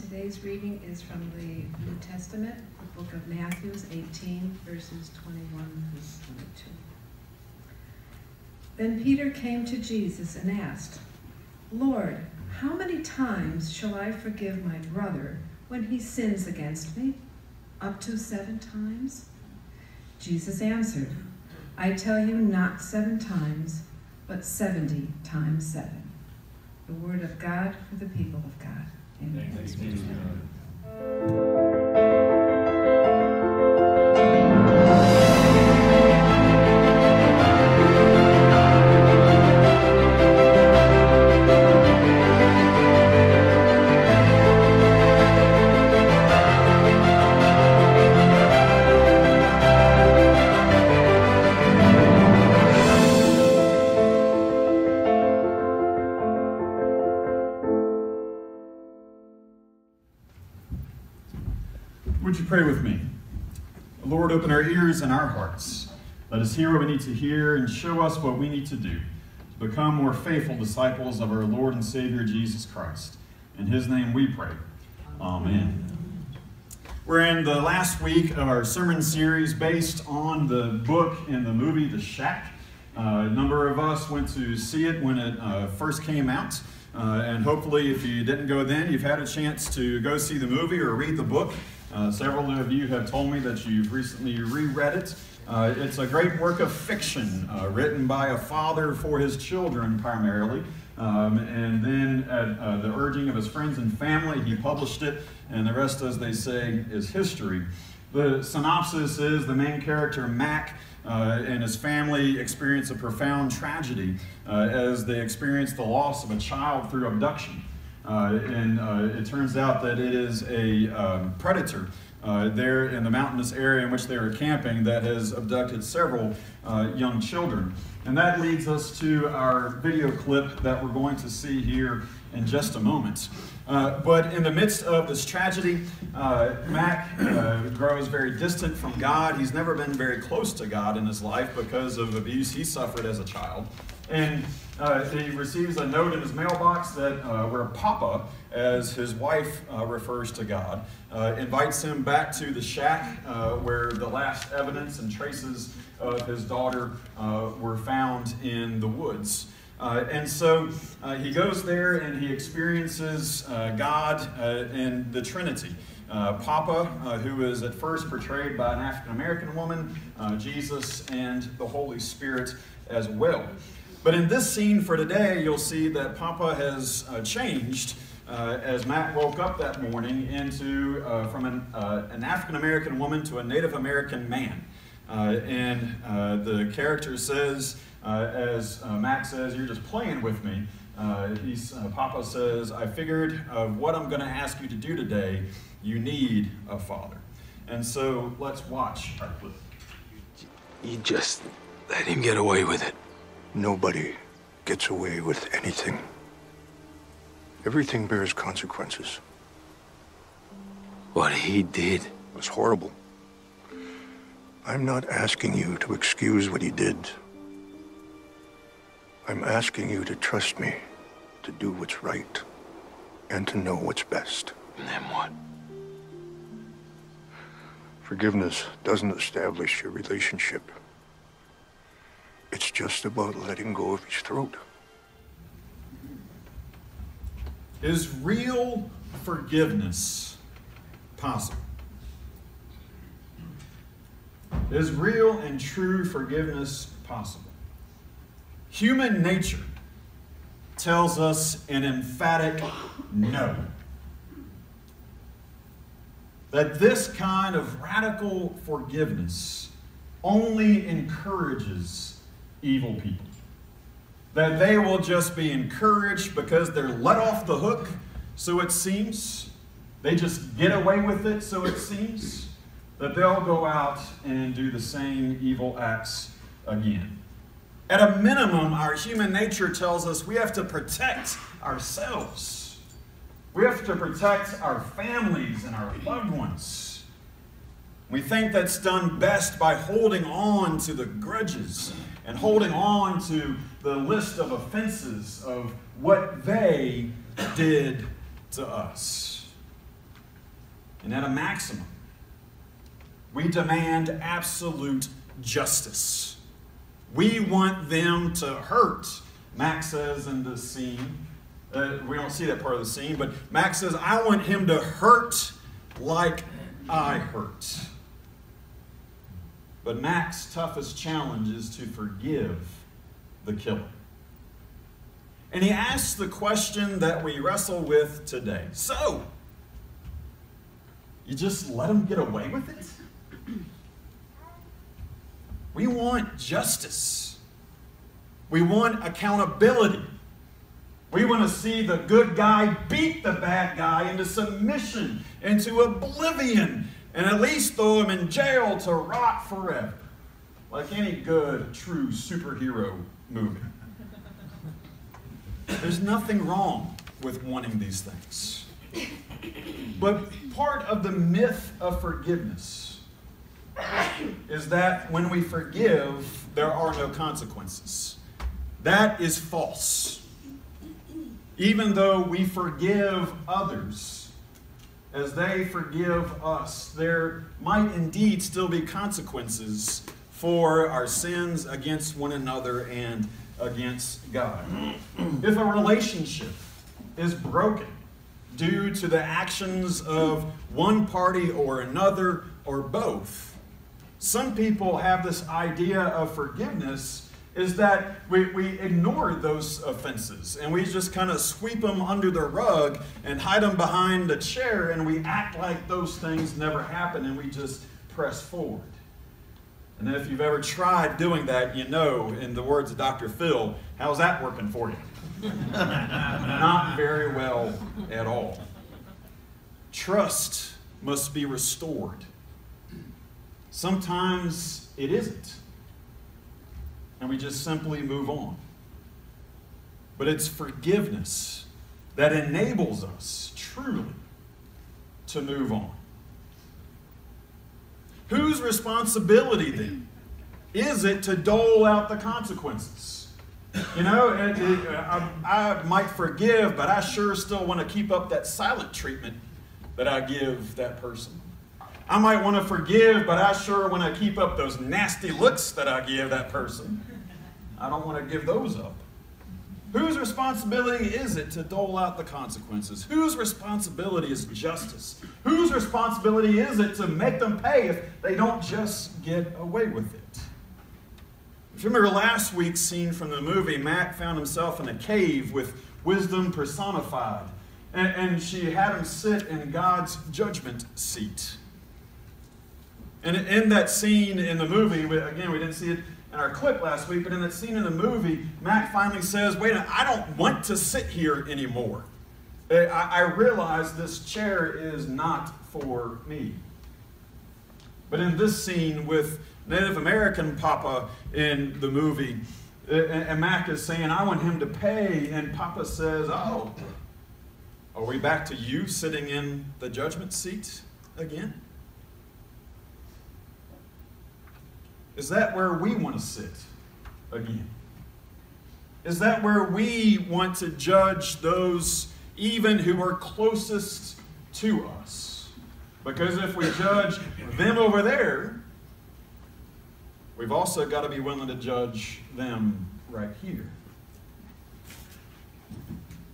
Today's reading is from the New Testament, the book of Matthew, 18, verses 21 through 22. Then Peter came to Jesus and asked, Lord, how many times shall I forgive my brother when he sins against me? Up to seven times? Jesus answered, I tell you, not seven times, but seventy times seven. The word of God for the people of God. Amen. Thanks pray with me? Lord, open our ears and our hearts. Let us hear what we need to hear and show us what we need to do to become more faithful disciples of our Lord and Savior Jesus Christ. In his name we pray. Amen. We're in the last week of our sermon series based on the book and the movie The Shack. Uh, a number of us went to see it when it uh, first came out. Uh, and hopefully, if you didn't go then, you've had a chance to go see the movie or read the book. Uh, several of you have told me that you've recently reread it. Uh, it's a great work of fiction uh, written by a father for his children primarily. Um, and then, at uh, the urging of his friends and family, he published it, and the rest, as they say, is history. The synopsis is the main character, Mac, uh, and his family experience a profound tragedy uh, as they experience the loss of a child through abduction. Uh, and uh, it turns out that it is a um, predator uh, there in the mountainous area in which they are camping that has abducted several young children. And that leads us to our video clip that we're going to see here in just a moment. Uh, but in the midst of this tragedy, uh, Mac uh, grows very distant from God. He's never been very close to God in his life because of abuse he suffered as a child. And uh, he receives a note in his mailbox that uh, where Papa, as his wife uh, refers to God, uh, invites him back to the shack uh, where the last evidence and traces of his daughter uh, were found in the woods. and so he goes there and he experiences God and the Trinity. Uh, Papa, uh, who is at first portrayed by an African American woman, uh, Jesus, and the Holy Spirit as well. But in this scene for today, you'll see that Papa has uh, changed uh, as Mac woke up that morning into uh, from an, uh, an African American woman to a Native American man. Uh, and uh, the character says, as Mac says, You're just playing with me. Papa says, I figured what I'm going to ask you to do today, you need a father. And so let's watch. You just let him get away with it. Nobody gets away with anything. Everything bears consequences. What he did was horrible. I'm not asking you to excuse what he did. I'm asking you to trust me, to do what's right, and to know what's best. And then what? Forgiveness doesn't establish your relationship. It's just about letting go of his throat. Is real forgiveness possible? Is real and true forgiveness possible? Human nature tells us an emphatic no. That this kind of radical forgiveness only encourages evil people. That they will just be encouraged because they're let off the hook, so it seems. They just get away with it, so it seems. That they'll go out and do the same evil acts again. At a minimum, our human nature tells us we have to protect ourselves. We have to protect our families and our loved ones. We think that's done best by holding on to the grudges and holding on to the list of offenses of what they did to us. And at a maximum, we demand absolute justice. We want them to hurt, Mac says in the scene. Uh, we don't see that part of the scene, but Mac says, I want him to hurt like I hurt. But Mac's toughest challenge is to forgive the killer. And he asks the question that we wrestle with today. So, you just let him get away with it? We want justice. We want accountability. We want to see the good guy beat the bad guy into submission, into oblivion, and at least throw him in jail to rot forever, like any good, true superhero movie. There's nothing wrong with wanting these things. But part of the myth of forgiveness is that when we forgive, there are no consequences. That is false. Even though we forgive others as they forgive us, there might indeed still be consequences for our sins against one another and against God. If a relationship is broken due to the actions of one party or another or both, some people have this idea of forgiveness is that we, we ignore those offenses and we just kind of sweep them under the rug and hide them behind a chair and we act like those things never happened and we just press forward. And if you've ever tried doing that, you know, in the words of Dr. Phil, how's that working for you? Not very well at all. Trust must be restored. Sometimes it isn't. And we just simply move on. But it's forgiveness that enables us truly to move on. Whose responsibility then is it to dole out the consequences? You know, it, it, I, I might forgive, but I sure still want to keep up that silent treatment that I give that person. I might want to forgive, but I sure want to keep up those nasty looks that I give that person. I don't want to give those up. Whose responsibility is it to dole out the consequences? Whose responsibility is justice? Whose responsibility is it to make them pay if they don't just get away with it? If you remember last week's scene from the movie, Mac found himself in a cave with wisdom personified, and, and she had him sit in God's judgment seat. And in that scene in the movie, again, we didn't see it in our clip last week, but in that scene in the movie, Mac finally says, Wait, I don't want to sit here anymore. Eh, I, I realize this chair is not for me. But in this scene with Native American Papa in the movie, eh, eh, and Mac is saying, I want him to pay, and Papa says, Oh, are we back to you sitting in the judgment seat again? Is that where we want to sit again? Is that where we want to judge those even who are closest to us? Because if we judge them over there, we've also got to be willing to judge them right here.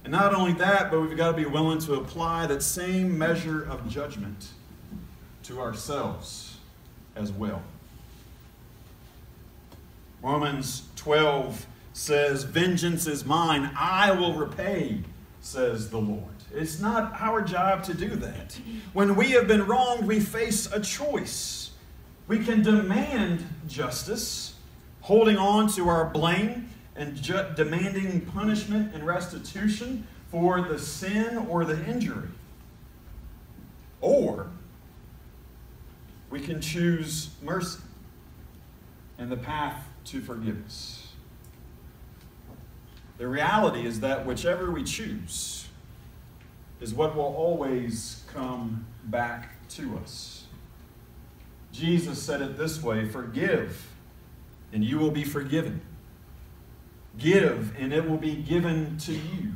And not only that, but we've got to be willing to apply that same measure of judgment to ourselves as well. Romans 12 says, Vengeance is mine, I will repay, says the Lord. It's not our job to do that. When we have been wronged, we face a choice. We can demand justice, holding on to our blame and demanding punishment and restitution for the sin or the injury. Or we can choose mercy and the path to forgiveness. The reality is that whichever we choose is what will always come back to us. Jesus said it this way Forgive, and you will be forgiven. Give, and it will be given to you.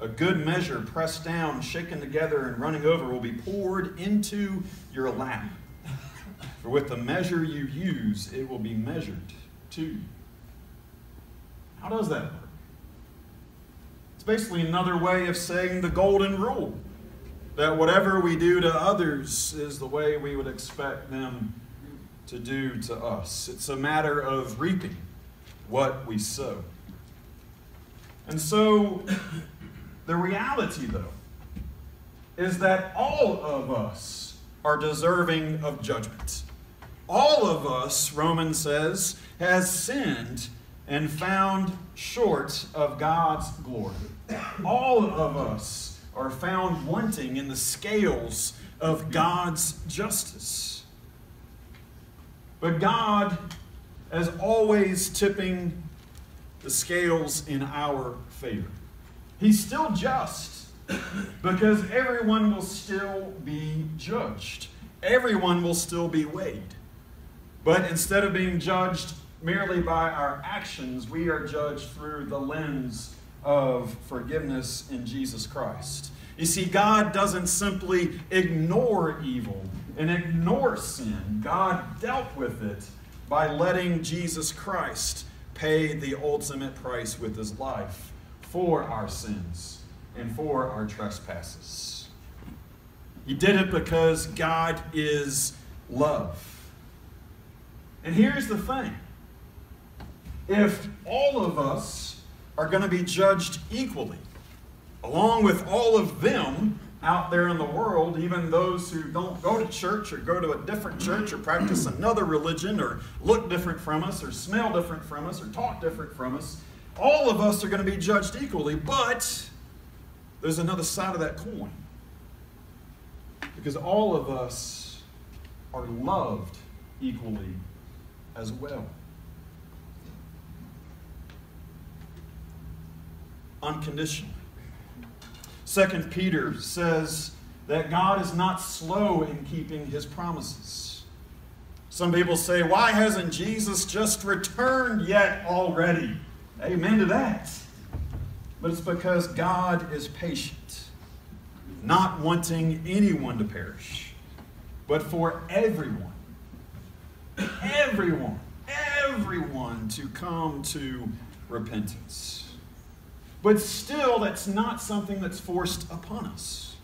A good measure, pressed down, shaken together, and running over, will be poured into your lap. For with the measure you use, it will be measured to you. How does that work? It's basically another way of saying the golden rule that whatever we do to others is the way we would expect them to do to us. It's a matter of reaping what we sow. And so, the reality, though, is that all of us are deserving of judgment. All of us, Romans says, has sinned and found short of God's glory. All of us are found wanting in the scales of God's justice. But God, as always, tipping the scales in our favor. He's still just because everyone will still be judged, everyone will still be weighed. But instead of being judged merely by our actions, we are judged through the lens of forgiveness in Jesus Christ. You see, God doesn't simply ignore evil and ignore sin, God dealt with it by letting Jesus Christ pay the ultimate price with his life for our sins and for our trespasses. He did it because God is love. And here's the thing if all of us are going to be judged equally, along with all of them out there in the world, even those who don't go to church or go to a different church or practice another religion or look different from us or smell different from us or talk different from us, all of us are going to be judged equally. But there's another side of that coin. Because all of us are loved equally as well. Unconditionally. Second Peter says that God is not slow in keeping his promises. Some people say, why hasn't Jesus just returned yet already? Amen to that. But it's because God is patient, not wanting anyone to perish, but for everyone everyone, everyone to come to repentance. But still, that's not something that's forced upon us.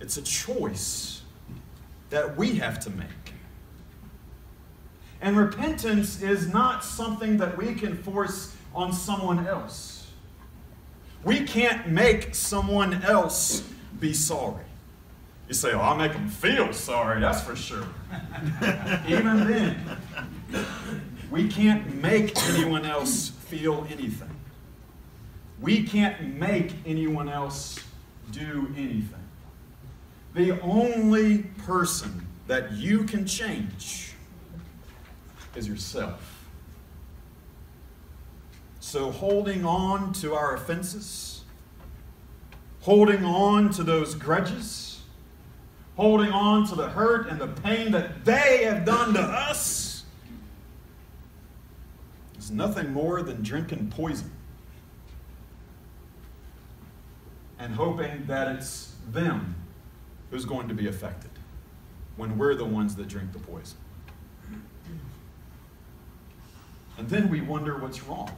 It's a choice that we have to make. And repentance is not something that we can force on someone else. We can't make someone else be sorry. You say, oh, I'll make them feel sorry, that's for sure. Even then, we can't make anyone else feel anything. We can't make anyone else do anything. The only person that you can change is yourself. So, holding on to our offenses, holding on to those grudges, holding on to the hurt and the pain that they have done to us is nothing more than drinking poison and hoping that it's them who's going to be affected when we're the ones that drink the poison. And then we wonder what's wrong.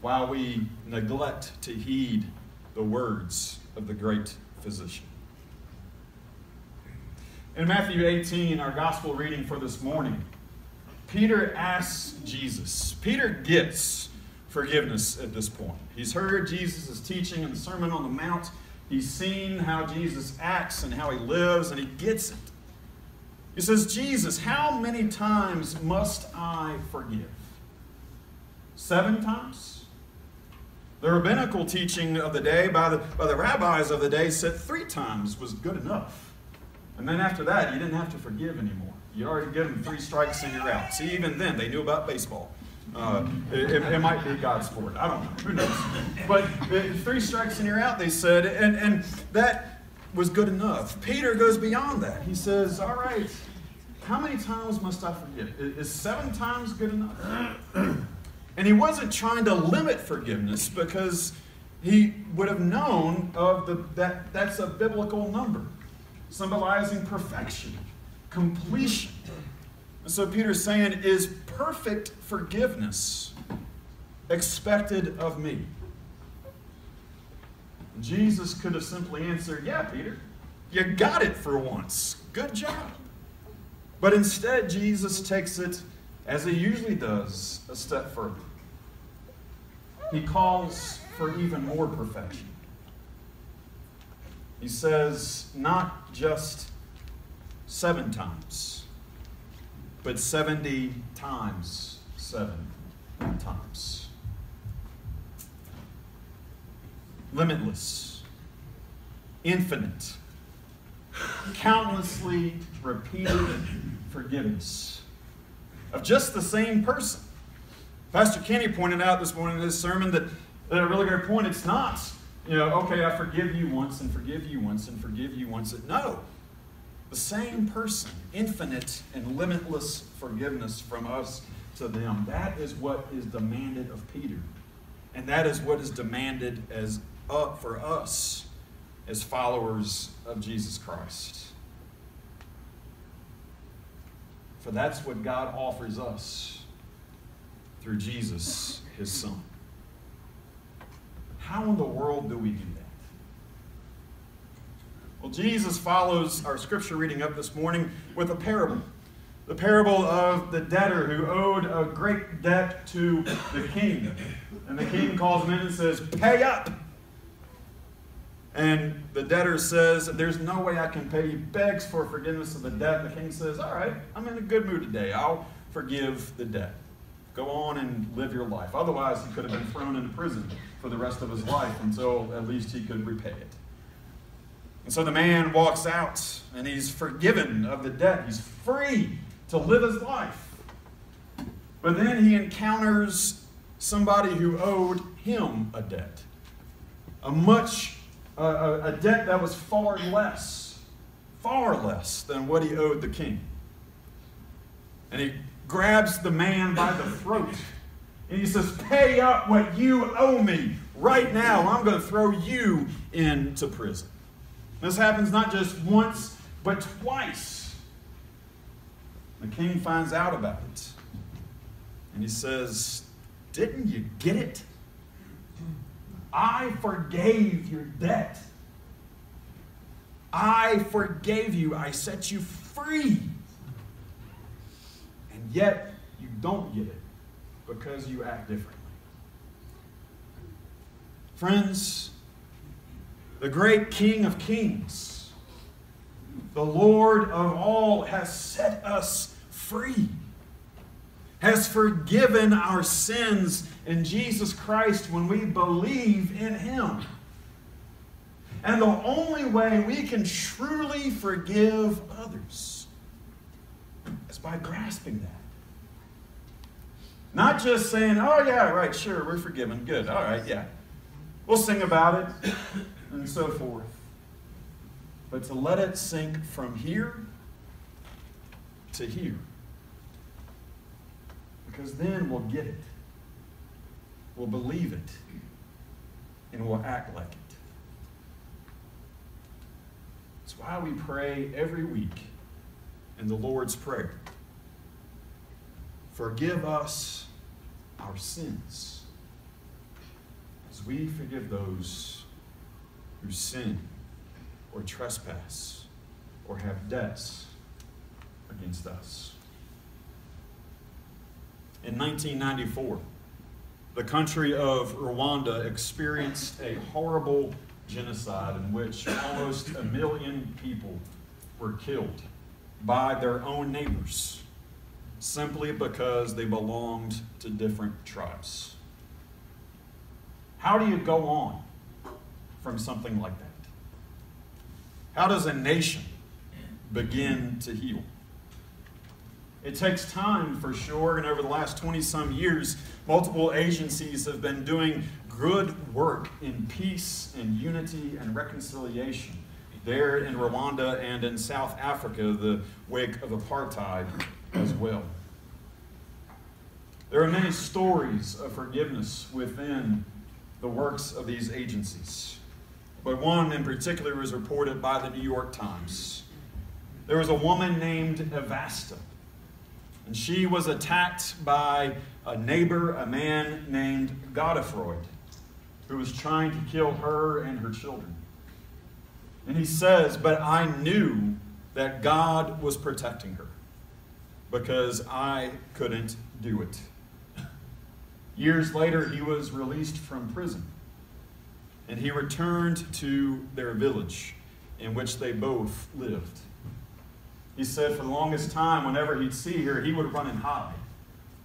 While we neglect to heed the words of the great physician. In Matthew 18, our gospel reading for this morning, Peter asks Jesus. Peter gets forgiveness at this point. He's heard Jesus' teaching in the Sermon on the Mount. He's seen how Jesus acts and how he lives, and he gets it. He says, Jesus, how many times must I forgive? Seven times? The rabbinical teaching of the day by the, by the rabbis of the day said three times was good enough. And then after that, you didn't have to forgive anymore. You already given three strikes and you're out. See, even then, they knew about baseball. Uh, it, it, might be God's sport. I don't know. Who knows? But uh, three strikes and you're out, they said. And, and that was good enough. Peter goes beyond that. He says, All right, how many times must I forgive? Is seven times good enough? And he wasn't trying to limit forgiveness because he would have known of the, that that's a biblical number, symbolizing perfection, completion. And so Peter's saying, is perfect forgiveness expected of me? Jesus could have simply answered, Yeah, Peter, you got it for once. Good job. But instead, Jesus takes it, as he usually does, a step further. He calls for even more perfection. He says, not just seven times, but 70 times seven times. Limitless, infinite, countlessly repeated forgiveness of just the same person. Pastor Kenny pointed out this morning in his sermon that, that a really great point. It's not, you know, okay, I forgive you once and forgive you once and forgive you once. No. The same person, infinite and limitless forgiveness from us to them. That is what is demanded of Peter. And that is what is demanded as up for us as followers of Jesus Christ. For that's what God offers us through Jesus, his Son. How in the world do we do that? Well, Jesus follows our scripture reading up this morning with a parable. The parable of the debtor who owed a great debt to the king. And the king calls him in and says, Pay up! And the debtor says, There's no way I can pay. He begs for forgiveness of the debt. The king says, All right, I'm in a good mood today. I'll forgive the debt. Go on and live your life. Otherwise, he could have been thrown into prison for the rest of his life until at least he could repay it. And so the man walks out and he's forgiven of the debt. He's free to live his life. But then he encounters somebody who owed him a debt. A much a, a debt that was far less, far less than what he owed the king. And he grabs the man by the throat and he says, Pay up what you owe me right now. I'm going to throw you into prison. This happens not just once, but twice. The king finds out about it. And he says, Didn't you get it? I forgave your debt. I forgave you. I set you free. Yet, you don't get it because you act differently. Friends, the great King of Kings, the Lord of all, has set us free has forgiven our sins in Jesus Christ when we believe in Him. And the only way we can truly forgive others is by grasping that. Not just saying, oh, yeah, right, sure, we're forgiven. Good, all right, yeah. We'll sing about it and so forth. But to let it sink from here to here. Because then we'll get it. We'll believe it. And we'll act like it. It's why we pray every week in the Lord's Prayer. Forgive us our sins as we forgive those who sin or trespass or have debts against us. In 1994, the country of Rwanda experienced a horrible genocide in which almost a million people were killed by their own neighbors simply because they belonged to different tribes. How do you go on from something like that? How does a nation begin to heal? It takes time for sure, and over the last 20 some years, multiple agencies have been doing good work in peace and unity and reconciliation there in Rwanda and in South Africa, the wake of apartheid as well. There are many stories of forgiveness within the works of these agencies, but one in particular was reported by the New York Times. There was a woman named Evasta, and she was attacked by a neighbor, a man named Godefroy, who was trying to kill her and her children. And he says, But I knew that God was protecting her because I couldn't do it. Years later, he was released from prison and he returned to their village in which they both lived. He said for the longest time, whenever he'd see her, he would run and hide.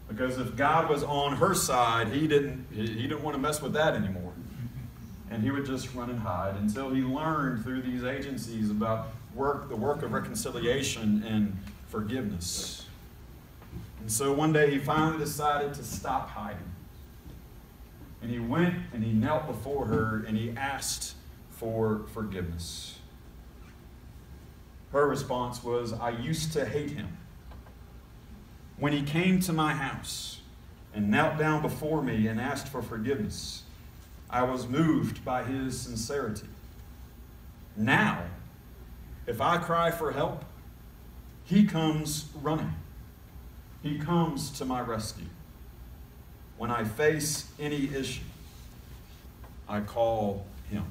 Because if God was on her side, he didn't, he didn't want to mess with that anymore. And he would just run and hide until he learned through these agencies about work, the work of reconciliation and forgiveness. And so one day he finally decided to stop hiding. And he went and he knelt before her and he asked for forgiveness. Her response was, I used to hate him. When he came to my house and knelt down before me and asked for forgiveness, I was moved by his sincerity. Now, if I cry for help, he comes running. He comes to my rescue. When I face any issue, I call him.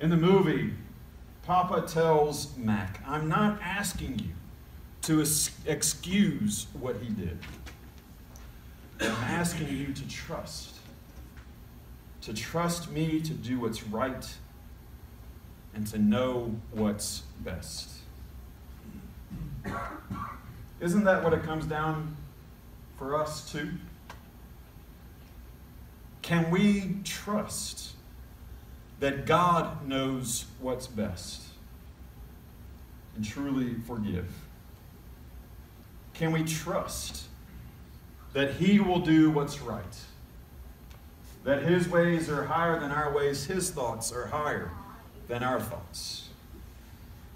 In the movie, Papa tells Mac, I'm not asking you to excuse what he did. I'm asking you to trust. To trust me to do what's right and to know what's best. Isn't that what it comes down for us too? Can we trust that God knows what's best and truly forgive? Can we trust that He will do what's right? That His ways are higher than our ways, His thoughts are higher than our thoughts?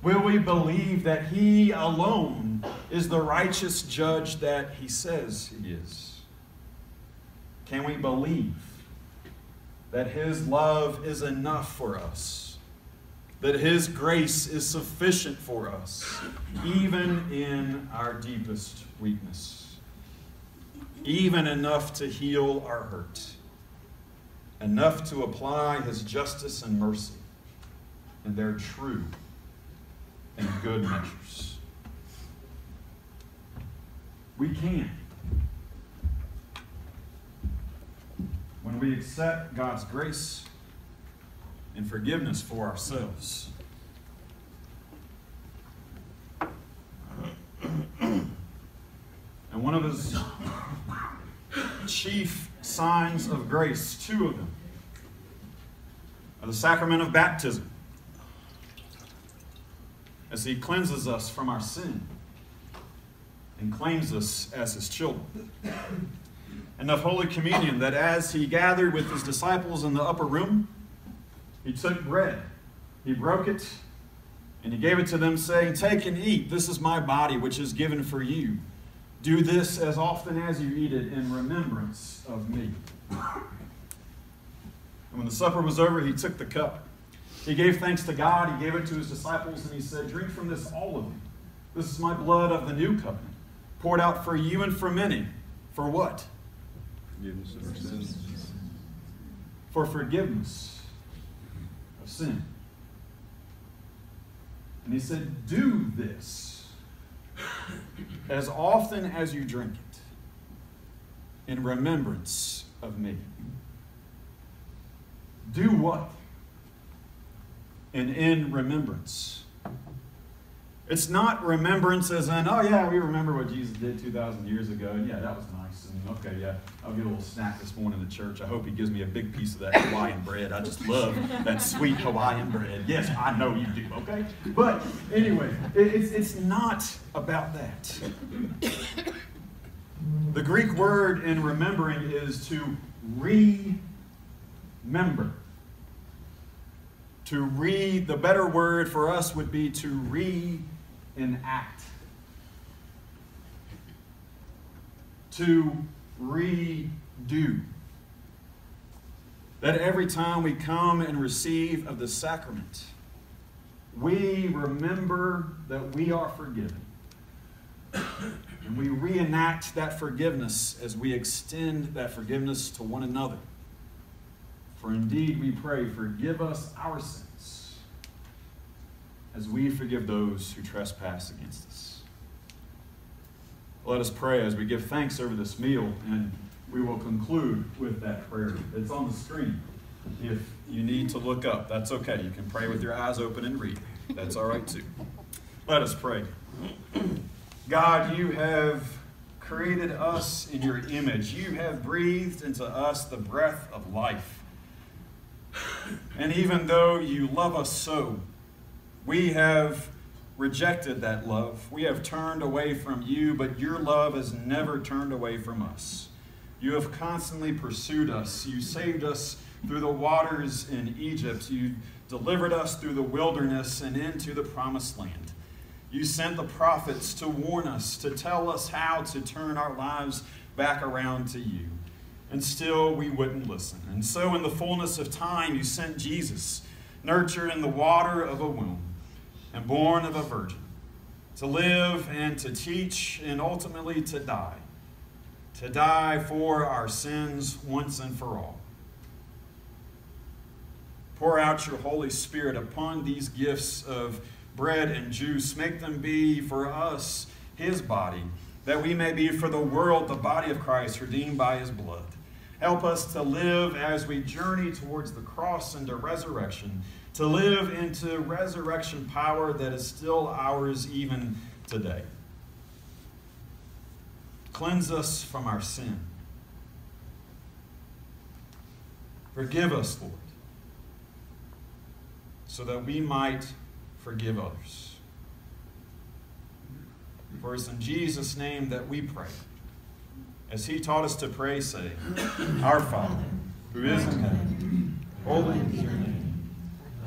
Will we believe that He alone is the righteous judge that He says He is? Can we believe that His love is enough for us? That His grace is sufficient for us, even in our deepest weakness? Even enough to heal our hurt, enough to apply His justice and mercy, in their true and good measures. We can. When we accept God's grace and forgiveness for ourselves. And one of his chief signs of grace, two of them, are the sacrament of baptism as he cleanses us from our sin and claims us as his children. And of Holy Communion, that as he gathered with his disciples in the upper room, he took bread, he broke it, and he gave it to them, saying, Take and eat. This is my body, which is given for you. Do this as often as you eat it in remembrance of me. And when the supper was over, he took the cup. He gave thanks to God, he gave it to his disciples, and he said, Drink from this, all of you. This is my blood of the new covenant, poured out for you and for many. For what? Forgiveness of sins. For forgiveness of sin. And he said, Do this as often as you drink it in remembrance of me. Do what? and in remembrance. It's not remembrance as in, oh yeah, we remember what Jesus did 2,000 years ago, and yeah, that was nice. And okay, yeah, I'll get a little snack this morning in the church. I hope he gives me a big piece of that Hawaiian bread. I just love that sweet Hawaiian bread. Yes, I know you do, okay? But anyway, it's, it's not about that. The Greek word in remembering is to remember to read, the better word for us would be to reenact. to redo. That every time we come and receive of the sacrament, we remember that we are forgiven. And we reenact that forgiveness as we extend that forgiveness to one another. For indeed we pray, forgive us our sins as we forgive those who trespass against us. Let us pray as we give thanks over this meal, and we will conclude with that prayer. It's on the screen. If you need to look up, that's okay. You can pray with your eyes open and read. That's all right too. Let us pray. God, you have created us in your image. You have breathed into us the breath of life. And even though you love us so, we have rejected that love. We have turned away from you, but your love has never turned away from us. You have constantly pursued us. You saved us through the waters in Egypt. You delivered us through the wilderness and into the promised land. You sent the prophets to warn us, to tell us how to turn our lives back around to you. And still we wouldn't listen. And so, in the fullness of time, you sent Jesus, nurtured in the water of a womb and born of a virgin, to live and to teach and ultimately to die. To die for our sins once and for all. Pour out your Holy Spirit upon these gifts of bread and juice. Make them be for us his body, that we may be for the world the body of Christ, redeemed by his blood. Help us to live as we journey towards the cross and to resurrection, to live into resurrection power that is still ours even today. Cleanse us from our sin. Forgive us, Lord, so that we might forgive others. For it's in Jesus' name that we pray. As he taught us to pray, say, Our Father, who is in heaven, holy is your name.